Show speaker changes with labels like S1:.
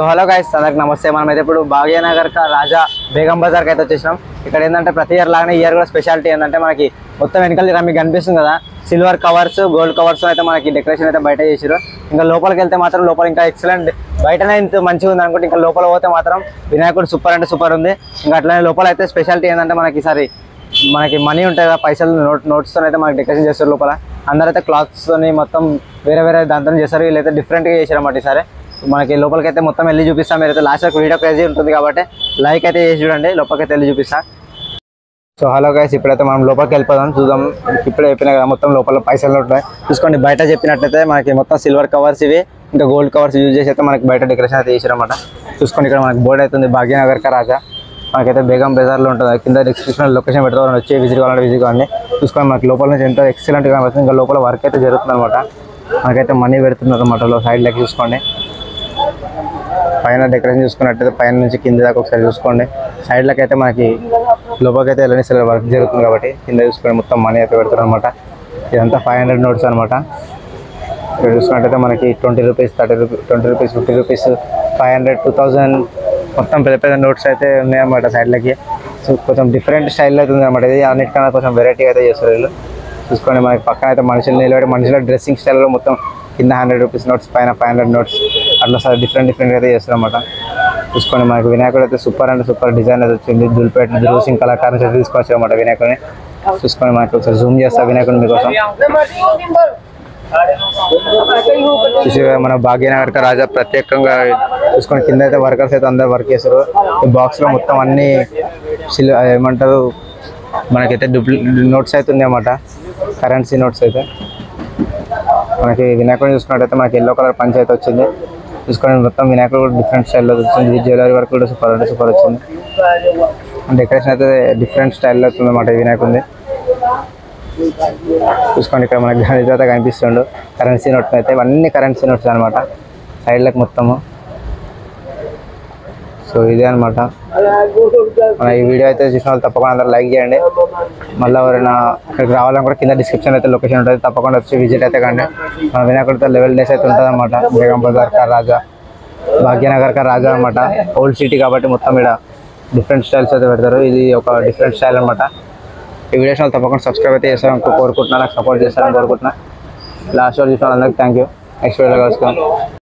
S1: So hello guys అందరికి నమస్తే. మనం అయితే ఇప్పుడు భాగ్యనగర్ కా రాజా బేగం బజార్కి అయితే వచ్చేసినాం. ఇక్కడ ఏంటంటే ప్రతి ఇయర్ లాగానే ఇయర్ కూడా స్పెషాలిటీ ఏంటంటే మనకి మొత్తం వెనకాల మీకు కనిపిస్తుంది కదా. సిల్వర్ కవర్స్ గోల్డ్ కవర్స్ అయితే మనకి డెకరేషన్ అయితే బయట చేసారు ఇంకా లోపలికి వెళ్తే మాత్రం లోపల ఇంకా ఎక్సలెంట్ బయటనే ఇంత మంచిగా ఉంది అనుకుంటే ఇంకా లోపల పోతే మాత్రం వినాయకుడు సూపర్ అంటే సూపర్ ఉంది. ఇంకా అట్లనే లోపల అయితే స్పెషాలిటీ ఏంటంటే మనకి ఈసారి మనకి మనీ ఉంటాయి కదా పైసలు నోట్ నోట్స్తో అయితే మనకి డెకరేషన్ చేస్తారు లోపల. అందరైతే క్లాత్స్తోని మొత్తం వేరే వేరే దాంతో చేస్తారు. వీళ్ళైతే డిఫరెంట్గా చేశారు అన్నమాట ఈసారి. మనకి లోపలికైతే మొత్తం వెళ్ళి చూపిస్తాం. మీరైతే లాస్ట్ వరకు వీడియో క్రేజీ ఉంటుంది కాబట్టి లైక్ అయితే చేసి చూడండి. లోపలికైతే వెళ్ళి చూపిస్తా. సో హలో గైస్ ఇప్పుడైతే మనం లోపలికి వెళ్ళిపోదాం. చూద్దాం. ఇప్పుడే చెప్పినా కదా మొత్తం లోపల పైసలు ఉంటాయి చూసుకోండి బయట చెప్పినట్లయితే మనకి మొత్తం సిల్వర్ కవర్స్ ఇవి ఇంకా గోల్డ్ కవర్స్ యూజ్ చేసి అయితే మనకి బయట డెకరేషన్ అయితే చేసారన్నమాట. చూసుకోండి ఇక్కడ మనకి బోర్డు అవుతుంది భాగ్యనగర్ రాజా. మనకైతే బేగం బజార్లో ఉంటుంది. కింద డిస్క్రిప్షన్ లొకేషన్ పెడతా వచ్చి విజిట్ కావాలంటే విజిట్ కావాలి చూసుకోండి మనకి లోపల నుంచి ఎంత ఎక్సలెంట్గా కనిపిస్తుంది ఇంకా లోపల వర్క్ అయితే జరుగుతుంది అనమాట మనకైతే మనీ పెడుతున్నారు అనమాట సైడ్ లెక్క చూసుకోండి. పైన డెకరేషన్ చూసుకున్నట్టయితే పైన నుంచి కింద దాకా ఒకసారి చూసుకోండి. సైడ్లకి అయితే మనకి లోపలికి అయితే వెళ్ళని వర్క్ జరుగుతుంది కాబట్టి కింద చూసుకొని మొత్తం మనీ అయితే పెడతారు అనమాట ఇదంతా ఫైవ్ హండ్రెడ్ నోట్స్ అనమాట ఇక్కడ చూసుకున్నట్టయితే మనకి twenty rupees thirty rupees twenty rupees fifty rupees five hundred two thousand మొత్తం పెద్ద పెద్ద నోట్స్ అయితే ఉన్నాయన్నమాట సైడ్లకి సో కొంచెం డిఫరెంట్ స్టైల్లో అయితే ఉందన్నమాట. ఇది అన్నిటికన్నా కొంచెం వెరైటీ అయితే చేస్తారు వీళ్ళు. చూసుకోండి మనకి పక్కన అయితే మనుషులు నిలబడి మనుషుల డ్రెస్సింగ్ స్టైల్లో మొత్తం కింద హండ్రెడ్ రూపీస్ నోట్స్ పైన ఫైవ్ హండ్రెడ్ నోట్స్ అట్లా సార్ డిఫరెంట్ డిఫరెంట్ అయితే చేస్తారు అనమాట చూసుకోండి మనకి వినాయకుడు అయితే సూపర్ అంటే సూపర్ డిజైన్ అయితే వచ్చింది. దుల్పేట జ్యూసింగ్ కళాకారం అయితే తీసుకొచ్చారు అనమాట వినాయకుడిని. చూసుకొని మనకి ఒకసారి జూమ్ చేస్తా వినాయకుడిని మీకోసం. చూసి మన భాగ్యనగర్ రాజా ప్రత్యేకంగా చూసుకొని కింద అయితే వర్కర్స్ అయితే అందరు వర్క్ చేస్తారు. ఈ బాక్స్లో మొత్తం అన్ని సిల్ ఏమంటారు మనకైతే డూప్లి నోట్స్ అయితే ఉన్నాయన్నమాట కరెన్సీ నోట్స్ అయితే. మనకి వినాయకుడిని చూసుకున్నట్టయితే మనకి ఎల్లో కలర్ పంచ్ అయితే వచ్చింది. చూసుకోండి మొత్తం వినాయకుడు కూడా డిఫరెంట్ స్టైల్లో వచ్చింది జ్యువెలరీ వర్క్ కూడా సూపర్ అంటే సూపర్ వచ్చింది. డెకరేషన్ అయితే డిఫరెంట్ స్టైల్లో అవుతుంది అన్నమాట వినాయకుడిని చూసుకోండి ఇక్కడ మనకి గణేష్ కనిపిస్తుండు. కరెన్సీ నోట్స్ అయితే ఇవన్నీ కరెన్సీ నోట్స్ అనమాట సైడ్లకు మొత్తము. సో ఇదే అనమాట మన ఈ వీడియో అయితే చూసిన వాళ్ళు తప్పకుండా అందరూ లైక్ చేయండి. మళ్ళీ ఎవరైనా ఇక్కడికి రావాలని కూడా కింద డిస్క్రిప్షన్ అయితే లొకేషన్ ఉంటుంది. తప్పకుండా వచ్చి విజిట్ అయితే కండి. మన వినాయకుడితో లెవెల్ డేస్ అయితే ఉంటుంది అనమాట బేగం బజార్ కా రాజా భాగ్యనగర్ కా రాజా అనమాట ఓల్డ్ సిటీ కాబట్టి మొత్తం ఇక్కడ డిఫరెంట్ స్టైల్స్ అయితే పెడతారు. ఇది ఒక డిఫరెంట్ స్టైల్ అనమాట ఈ వీడియోస్ వాళ్ళు తప్పకుండా సబ్స్క్రైబ్ అయితే చేస్తారని కోరుకుంటున్నా. నాకు సపోర్ట్ చేస్తారని కోరుకుంటున్నా. లాస్ట్ వరకు చూసిన వాళ్ళందరికీ థ్యాంక్ యూ నెక్స్ట్ వీడియోలో కలుసుకుందాం.